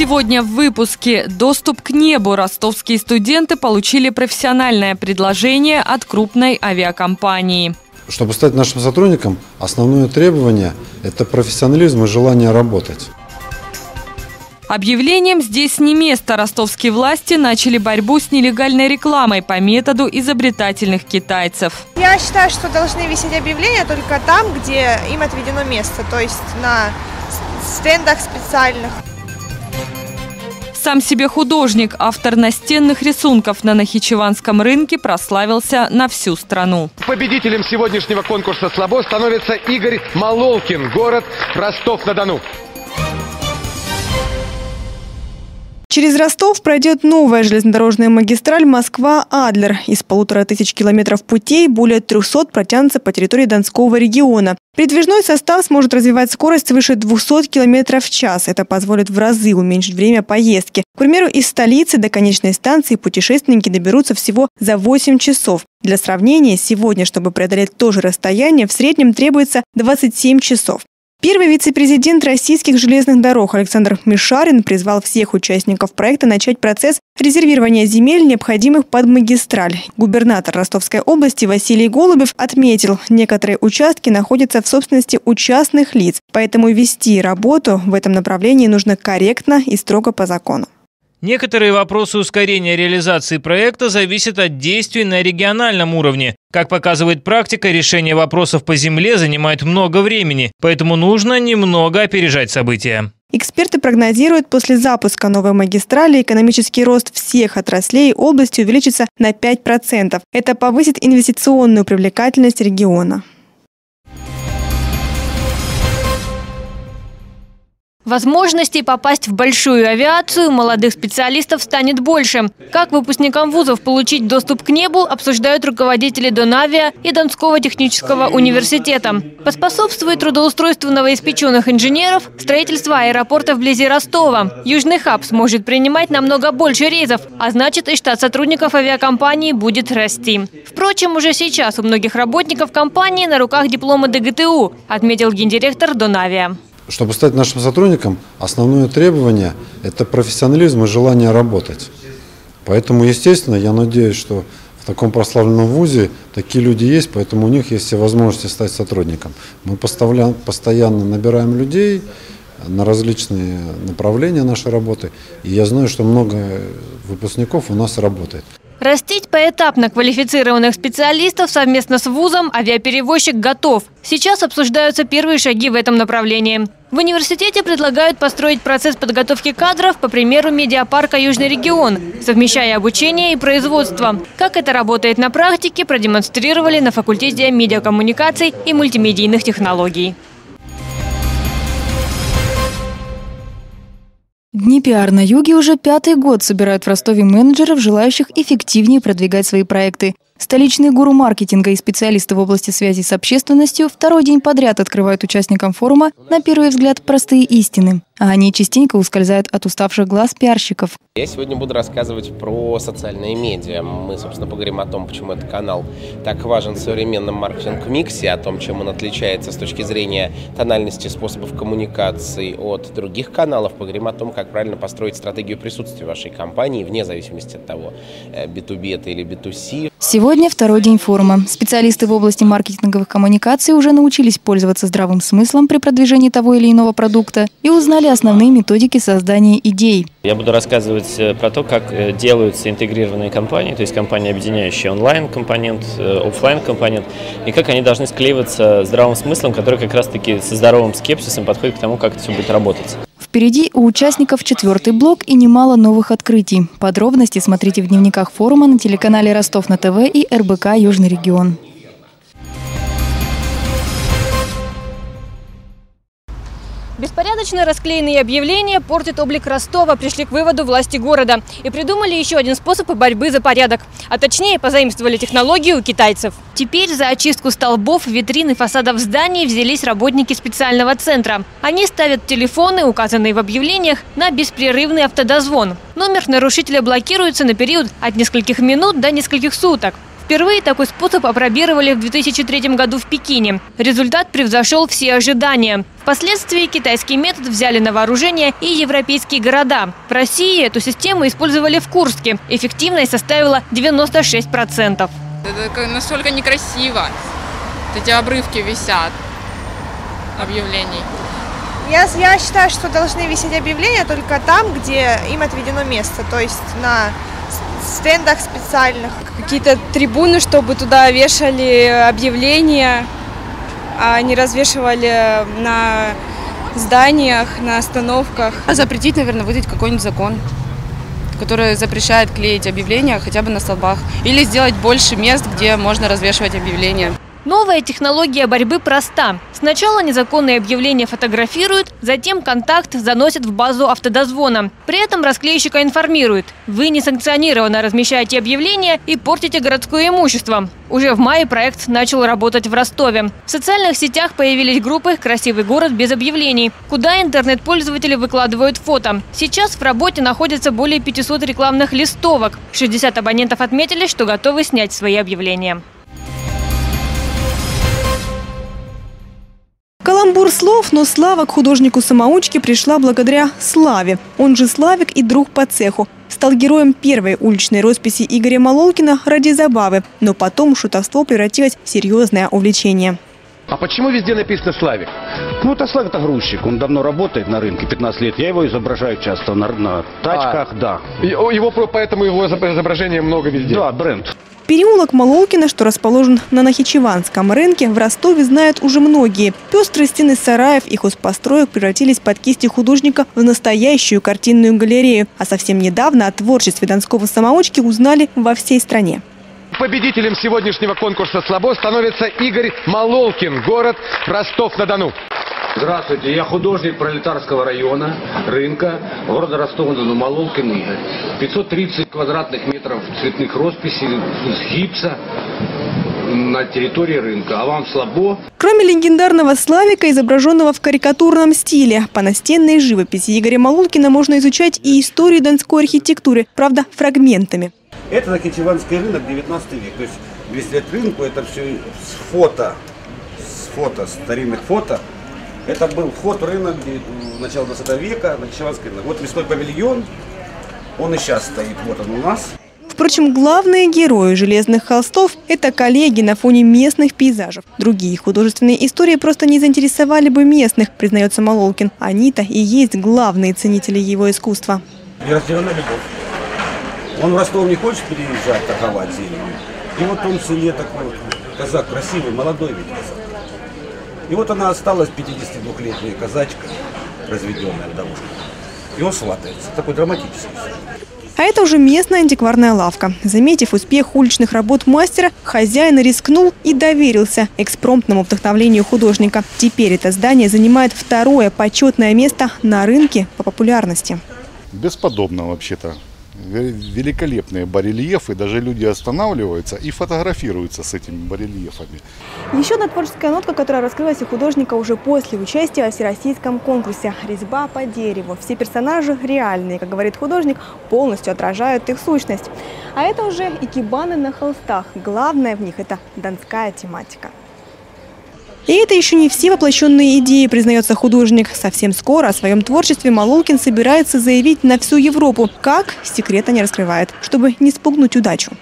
Сегодня в выпуске «Доступ к небу» ростовские студенты получили профессиональное предложение от крупной авиакомпании. Чтобы стать нашим сотрудником, основное требование – это профессионализм и желание работать. Объявлением «Здесь не место» ростовские власти начали борьбу с нелегальной рекламой по методу изобретательных китайцев. Я считаю, что должны висеть объявления только там, где им отведено место, то есть на стендах специальных. Сам себе художник, автор настенных рисунков на Нахичеванском рынке прославился на всю страну. Победителем сегодняшнего конкурса «Слабо» становится Игорь Малолкин, город Ростов-на-Дону. Через Ростов пройдет новая железнодорожная магистраль Москва-Адлер. Из полутора тысяч километров путей более 300 протянутся по территории Донского региона. Передвижной состав сможет развивать скорость свыше 200 км в час. Это позволит в разы уменьшить время поездки. К примеру, из столицы до конечной станции путешественники доберутся всего за 8 часов. Для сравнения, сегодня, чтобы преодолеть то же расстояние, в среднем требуется 27 часов. Первый вице-президент российских железных дорог Александр Мишарин призвал всех участников проекта начать процесс резервирования земель, необходимых под магистраль. Губернатор Ростовской области Василий Голубев отметил, некоторые участки находятся в собственности у частных лиц, поэтому вести работу в этом направлении нужно корректно и строго по закону. Некоторые вопросы ускорения реализации проекта зависят от действий на региональном уровне. Как показывает практика, решение вопросов по земле занимает много времени, поэтому нужно немного опережать события. Эксперты прогнозируют, после запуска новой магистрали экономический рост всех отраслей области увеличится на 5%. Это повысит инвестиционную привлекательность региона. Возможностей попасть в большую авиацию молодых специалистов станет больше. Как выпускникам вузов получить доступ к небу, обсуждают руководители Донавиа и Донского технического университета. Поспособствует трудоустройству новоиспеченных инженеров строительство аэропорта вблизи Ростова. Южный хаб сможет принимать намного больше рейсов, а значит и штат сотрудников авиакомпании будет расти. Впрочем, уже сейчас у многих работников компании на руках диплома ДГТУ, отметил гендиректор Донавиа. Чтобы стать нашим сотрудником, основное требование – это профессионализм и желание работать. Поэтому, естественно, я надеюсь, что в таком прославленном вузе такие люди есть, поэтому у них есть все возможности стать сотрудником. Мы постоянно набираем людей на различные направления нашей работы, и я знаю, что много выпускников у нас работает. Растить поэтапно квалифицированных специалистов совместно с вузом авиаперевозчик готов. Сейчас обсуждаются первые шаги в этом направлении. В университете предлагают построить процесс подготовки кадров по примеру медиапарка «Южный регион», совмещая обучение и производство. Как это работает на практике, продемонстрировали на факультете медиакоммуникаций и мультимедийных технологий. Дни пиар на юге уже пятый год собирают в Ростове менеджеров, желающих эффективнее продвигать свои проекты. Столичные гуру маркетинга и специалисты в области связи с общественностью второй день подряд открывают участникам форума, на первый взгляд, простые истины. А они частенько ускользают от уставших глаз пиарщиков. Я сегодня буду рассказывать про социальные медиа. Мы, собственно, поговорим о том, почему этот канал так важен в современном маркетинг-миксе, о том, чем он отличается с точки зрения тональности способов коммуникации от других каналов. Поговорим о том, как правильно построить стратегию присутствия вашей компании, вне зависимости от того, B2B э, это или B2C. Сегодня второй день форума. Специалисты в области маркетинговых коммуникаций уже научились пользоваться здравым смыслом при продвижении того или иного продукта и узнали основные методики создания идей. Я буду рассказывать э, про то, как э, делаются интегрированные компании, то есть компании, объединяющие онлайн-компонент, э, офлайн-компонент, и как они должны склеиваться здравым смыслом, который как раз-таки со здоровым скепсисом подходит к тому, как это все будет работать. Впереди у участников четвертый блок и немало новых открытий. Подробности смотрите в дневниках форума на телеканале Ростов на ТВ и РБК «Южный регион». Беспорядочно расклеенные объявления портят облик Ростова, пришли к выводу власти города и придумали еще один способ борьбы за порядок. А точнее, позаимствовали технологию у китайцев. Теперь за очистку столбов, витрин и фасадов зданий взялись работники специального центра. Они ставят телефоны, указанные в объявлениях, на беспрерывный автодозвон. Номер нарушителя блокируется на период от нескольких минут до нескольких суток Впервые такой способ опробировали в 2003 году в Пекине. Результат превзошел все ожидания. Впоследствии китайский метод взяли на вооружение и европейские города. В России эту систему использовали в Курске. Эффективность составила 96%. Это настолько некрасиво. Эти обрывки висят объявлений. Я, я считаю, что должны висеть объявления только там, где им отведено место, то есть на стендах специальных. Какие-то трибуны, чтобы туда вешали объявления, а не развешивали на зданиях, на остановках. Запретить, наверное, выдать какой-нибудь закон, который запрещает клеить объявления хотя бы на столбах. Или сделать больше мест, где можно развешивать объявления. Новая технология борьбы проста. Сначала незаконные объявления фотографируют, затем контакт заносят в базу автодозвона. При этом расклейщика информируют. Вы несанкционированно размещаете объявления и портите городское имущество. Уже в мае проект начал работать в Ростове. В социальных сетях появились группы «Красивый город без объявлений», куда интернет-пользователи выкладывают фото. Сейчас в работе находится более 500 рекламных листовок. 60 абонентов отметили, что готовы снять свои объявления. Каламбур слов, но слава к художнику-самоучке пришла благодаря Славе. Он же Славик и друг по цеху. Стал героем первой уличной росписи Игоря Малолкина ради забавы, но потом шутовство превратилось в серьезное увлечение. А почему везде написано «Славик»? Ну, это Славик, это грузчик. Он давно работает на рынке, 15 лет. Я его изображаю часто на, на тачках, а, да. Его, поэтому его изображения много везде? Да, бренд. Переулок Малолкина, что расположен на Нахичеванском рынке, в Ростове знают уже многие. Пестрые стены сараев и хозпостроек превратились под кисти художника в настоящую картинную галерею. А совсем недавно о творчестве донского самоучки узнали во всей стране. Победителем сегодняшнего конкурса «Слабо» становится Игорь Малолкин, город Ростов-на-Дону. Здравствуйте, я художник пролетарского района, рынка, города Ростова-на-Дону, Малолкин Игорь. 530 квадратных метров цветных росписей из гипса на территории рынка. А вам слабо? Кроме легендарного Славика, изображенного в карикатурном стиле, по настенной живописи Игоря Малолкина можно изучать и историю донской архитектуры, правда, фрагментами. Это Нахичеванский рынок 19 век. То есть 200 лет рынку, это все с фото, с фото, старинных фото это был вход в рынок начала 20 века, на Чешеванский рынок. Вот мясной павильон, он и сейчас стоит, вот он у нас. Впрочем, главные герои «Железных холстов» – это коллеги на фоне местных пейзажев. Другие художественные истории просто не заинтересовали бы местных, признается Малолкин. Они-то и есть главные ценители его искусства. Неразделенная любовь. Он в Ростов не хочет переезжать, торговать зеленью. И вот он в селе такой казак, красивый, молодой ведь казак. И вот она осталась 52-летняя казачка, разведенная вдовушка. И он сватается. Такой драматический. А это уже местная антикварная лавка. Заметив успех уличных работ мастера, хозяин рискнул и доверился экспромтному вдохновлению художника. Теперь это здание занимает второе почетное место на рынке по популярности. Бесподобно вообще-то великолепные барельефы, даже люди останавливаются и фотографируются с этими барельефами. Еще одна творческая нотка, которая раскрылась у художника уже после участия в всероссийском конкурсе «Резьба по дереву». Все персонажи реальные, как говорит художник, полностью отражают их сущность. А это уже икебаны на холстах. Главное в них – это донская тематика. И это еще не все воплощенные идеи, признается художник. Совсем скоро о своем творчестве Малолкин собирается заявить на всю Европу. Как? Секрета не раскрывает, чтобы не спугнуть удачу.